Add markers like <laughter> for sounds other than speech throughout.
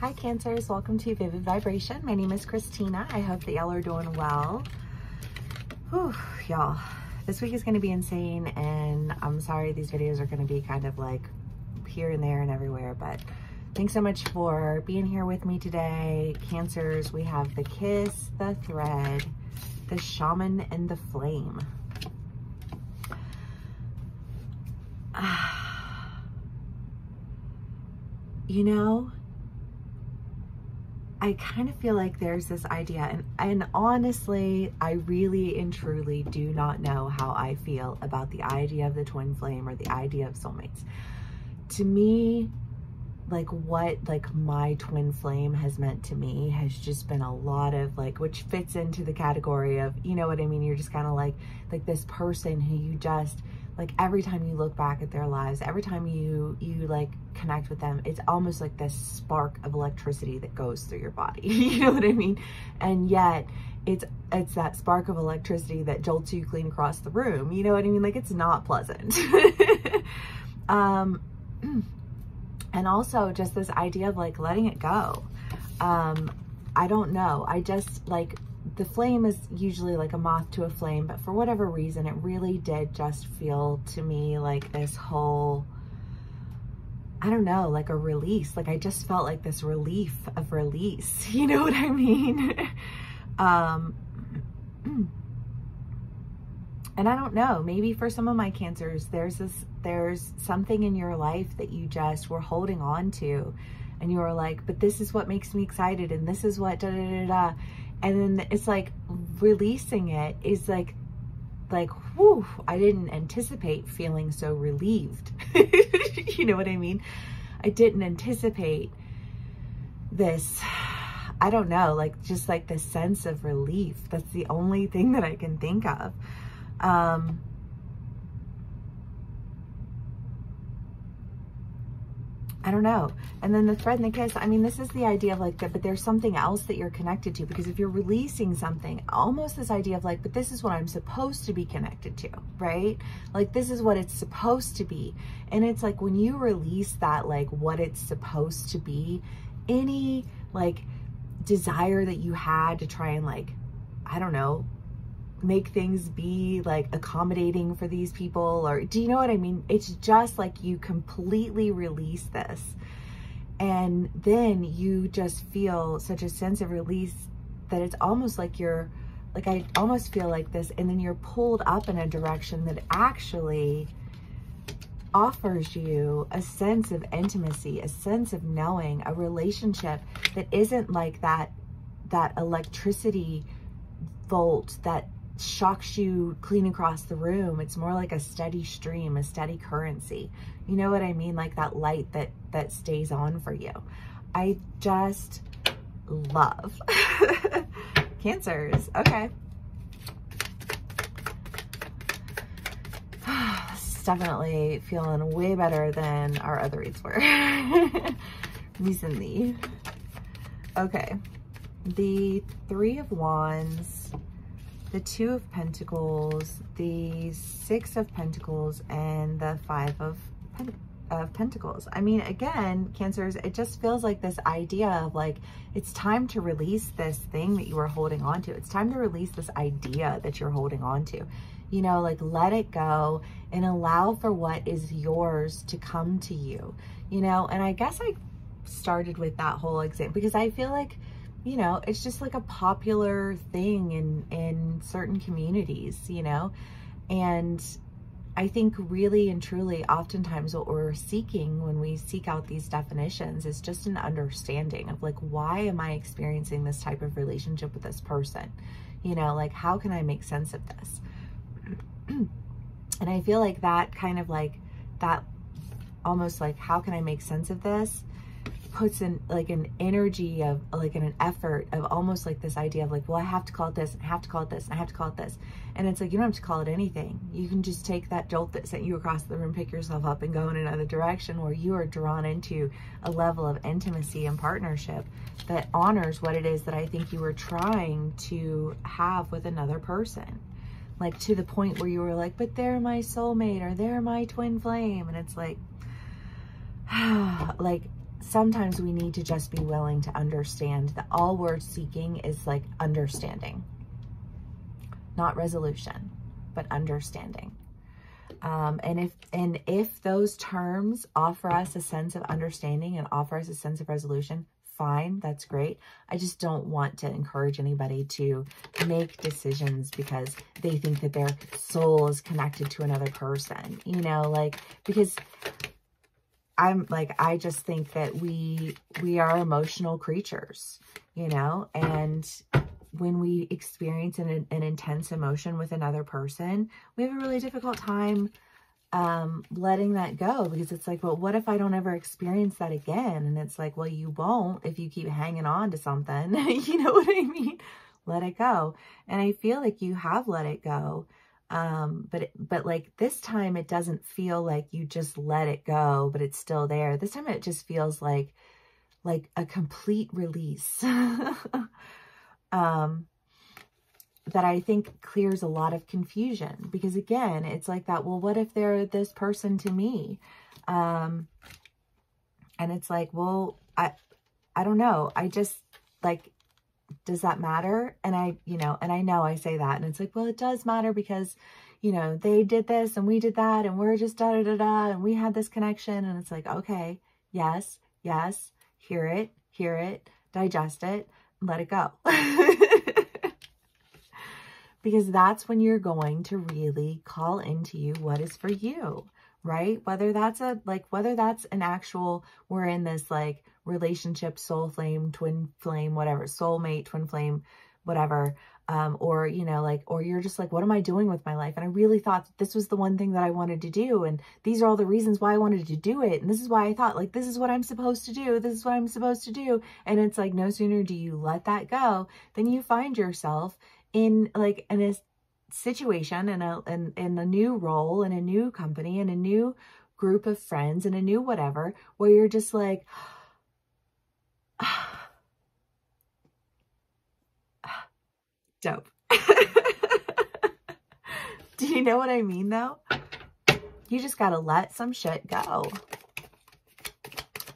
Hi Cancers, welcome to Vivid Vibration. My name is Christina. I hope that y'all are doing well. Y'all, this week is gonna be insane and I'm sorry these videos are gonna be kind of like here and there and everywhere, but thanks so much for being here with me today. Cancers, we have the kiss, the thread, the shaman, and the flame. <sighs> you know, I kind of feel like there's this idea, and, and honestly, I really and truly do not know how I feel about the idea of the twin flame or the idea of soulmates. To me, like what like my twin flame has meant to me has just been a lot of like which fits into the category of you know what i mean you're just kind of like like this person who you just like every time you look back at their lives every time you you like connect with them it's almost like this spark of electricity that goes through your body. <laughs> You know what i mean? And yet it's it's that spark of electricity that jolts you clean across the room. You know what i mean? Like it's not pleasant. <laughs> Um <clears throat> and also just this idea of like letting it go. Um i don't know. I just like the flame is usually like a moth to a flame, but for whatever reason, it really did just feel to me like this whole, I don't know, like a release. Like I just felt like this relief of release. <laughs> You know what I mean? <laughs> um, and I don't know, maybe for some of my cancers, there's this, there's something in your life that you just were holding on to and you were like, but this is what makes me excited and this is what da da da da and then it's like releasing it is like like whew i didn't anticipate feeling so relieved. <laughs> You know what i mean? I didn't anticipate this i don't know like just like this sense of relief. That's the only thing that i can think of. Um I don't know. And then the thread and the kiss, I mean, this is the idea of like that, but there's something else that you're connected to because if you're releasing something, almost this idea of like, but this is what I'm supposed to be connected to, right? Like this is what it's supposed to be. And it's like when you release that, like what it's supposed to be, any like desire that you had to try and like, I don't know, make things be like accommodating for these people or do you know what I mean? It's just like you completely release this and then you just feel such a sense of release that it's almost like you're like I almost feel like this and then you're pulled up in a direction that actually offers you a sense of intimacy, a sense of knowing, a relationship that isn't like that that electricity volt that shocks you clean across the room. It's more like a steady stream, a steady currency. You know what I mean? Like that light that, that stays on for you. I just love <laughs> cancers. Okay. <sighs> definitely feeling way better than our other reads were. <laughs> Recently. Okay. The Three of Wands the Two of Pentacles, the Six of Pentacles, and the Five of, Pen of Pentacles. I mean, again, Cancers, it just feels like this idea of like, it's time to release this thing that you are holding on to. It's time to release this idea that you're holding on to. You know, like let it go and allow for what is yours to come to you. You know, and I guess I started with that whole example because I feel like you know, it's just like a popular thing in, in certain communities, you know, and I think really and truly oftentimes what we're seeking when we seek out these definitions is just an understanding of like, why am I experiencing this type of relationship with this person? You know, like, how can I make sense of this? and I feel like that kind of like, that almost like, how can I make sense of this? Puts in like an energy of like an, effort of almost like this idea of like, well, I have to call it this, I have to call it this, I have to call it this. And it's like, you don't have to call it anything. You can just take that jolt that sent you across the room, pick yourself up and go in another direction where you are drawn into a level of intimacy and partnership that honors what it is that I think you were trying to have with another person. Like to the point where you were like, but they're my soulmate or they're my twin flame. And it's like, <sighs> like sometimes we need to just be willing to understand that all we're seeking is like understanding, not resolution, but understanding. Um, and if and if those terms offer us a sense of understanding and offer us a sense of resolution, fine, that's great. I just don't want to encourage anybody to make decisions because they think that their soul is connected to another person, you know, like because I'm like, I just think that we, we are emotional creatures, you know, and when we experience an, an intense emotion with another person, we have a really difficult time um, letting that go because it's like, well, what if I don't ever experience that again? And it's like, well, you won't if you keep hanging on to something. <laughs> you know what I mean? Let it go. And I feel like you have let it go um, but, but like this time it doesn't feel like you just let it go, but it's still there. This time it just feels like, like a complete release. <laughs> um, that I think clears a lot of confusion because again, it's like that, well, what if they're this person to me? Um, and it's like, well, I, I don't know. I just like, does that matter? And I, you know, and I know I say that and it's like, well, it does matter because, you know, they did this and we did that and we're just da da da da and we had this connection and it's like, okay, yes, yes, hear it, hear it, digest it, let it go. <laughs> because that's when you're going to really call into you what is for you, right? Whether that's a, like, whether that's an actual, we're in this like relationship, soul flame, twin flame, whatever, soulmate, twin flame, whatever. Um, or, you know, like, or you're just like, what am I doing with my life? And I really thought this was the one thing that I wanted to do. And these are all the reasons why I wanted to do it. And this is why I thought like, this is what I'm supposed to do. This is what I'm supposed to do. And it's like, no sooner do you let that go, than you find yourself in like, in a situation in a, in a new role in a new company in a new group of friends in a new whatever, where you're just like, Dope. <laughs> Do you know what I mean, though? You just got to let some shit go.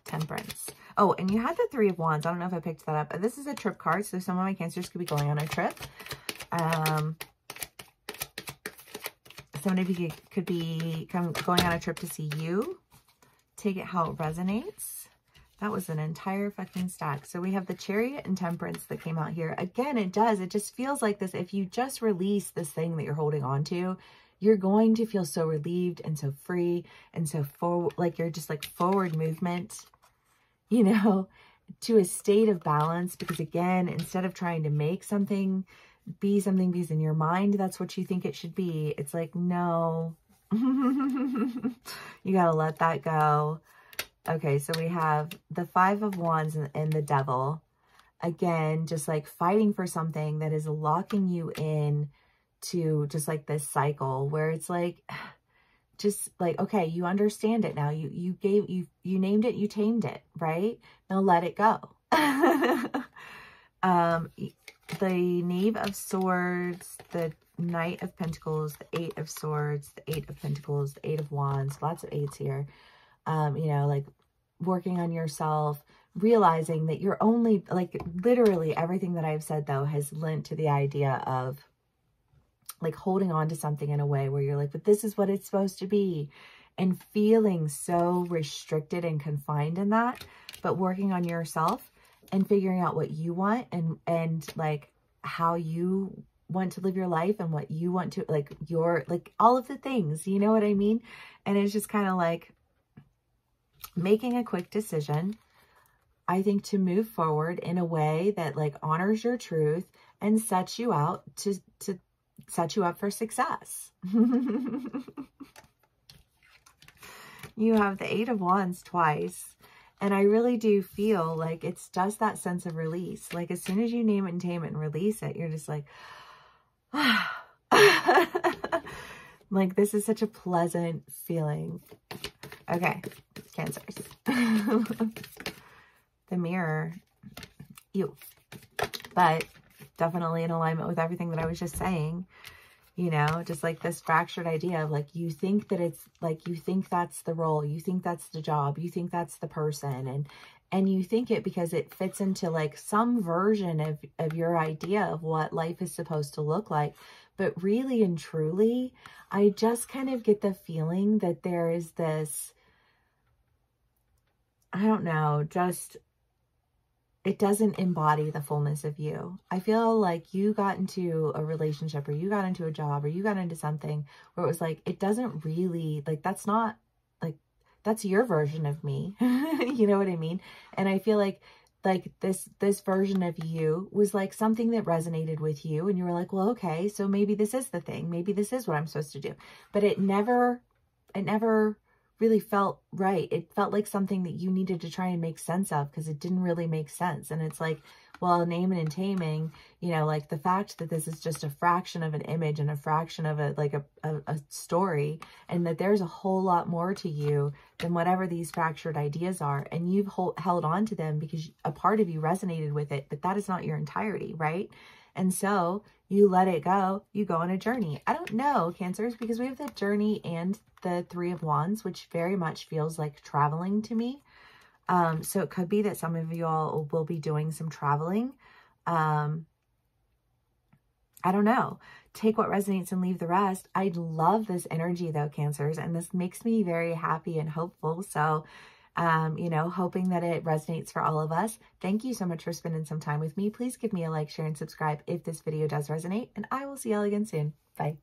Temperance. Oh, and you had the Three of Wands. I don't know if I picked that up. This is a trip card, so some of my cancers could be going on a trip. Um, some of you could be going on a trip to see you. Take it how it resonates. That was an entire fucking stack. So we have the Chariot and Temperance that came out here. Again, it does. It just feels like this. If you just release this thing that you're holding on to, you're going to feel so relieved and so free and so forward, like you're just like forward movement, you know, <laughs> to a state of balance. Because again, instead of trying to make something be something because in your mind, that's what you think it should be. It's like, no, <laughs> you got to let that go. Okay, so we have the Five of Wands and, the Devil. Again, just like fighting for something that is locking you in to just like this cycle where it's like, <sighs> just like, okay, you understand it now. You, you gave, you, you named it, you tamed it, right? Now let it go. <laughs> um, the Knave of Swords, the Knight of Pentacles, the Eight of Swords, the Eight of Pentacles, the Eight of Wands, lots of eights here um, you know, like working on yourself, realizing that you're only, like literally everything that I've said though has lent to the idea of like holding on to something in a way where you're like, but this is what it's supposed to be. And feeling so restricted and confined in that, but working on yourself and figuring out what you want and, and like how you want to live your life and what you want to, like your, like all of the things, you know what I mean? And it's just kind of like, making a quick decision, I think to move forward in a way that like honors your truth and sets you out to, to set you up for success. <laughs> you have the Eight of Wands twice. And I really do feel like it's just that sense of release. Like as soon as you name it and tame it and release it, you're just like, <sighs> <laughs> like this is such a pleasant feeling. Okay, Cancers. <laughs> the mirror, you. But definitely in alignment with everything that I was just saying. you know, just like this fractured idea of like, you think that it's like, you think that's the role, you think that's the job, you think that's the person. And, and you think it because it fits into like some version of, of your idea of what life is supposed to look like. But really and truly, I just kind of get the feeling that there is this, I don't know, just it doesn't embody the fullness of you. I feel like you got into a relationship or you got into a job or you got into something where it was like, it doesn't really, like, that's not, like, that's your version of me. <laughs> you know what I mean? And I feel like, like this, this version of you was like something that resonated with you and you were like, well, okay, so maybe this is the thing. Maybe this is what I'm supposed to do. But it never, it never really felt right. It felt like something that you needed to try and make sense of because it didn't really make sense. And it's like, well, naming and taming, you know, like the fact that this is just a fraction of an image and a fraction of a, like a, a, a story and that there's a whole lot more to you than whatever these fractured ideas are. And you've hold, held on to them because a part of you resonated with it, but that is not your entirety, right? And so you let it go, you go on a journey. I don't know, Cancers, because we have the journey and the Three of Wands, which very much feels like traveling to me. Um, so it could be that some of you all will be doing some traveling. Um, I don't know. Take what resonates and leave the rest. I love this energy though, Cancers, and this makes me very happy and hopeful. So um, you know, hoping that it resonates for all of us. Thank you so much for spending some time with me. Please give me a like, share, and subscribe if this video does resonate, and I will see y'all again soon. Bye.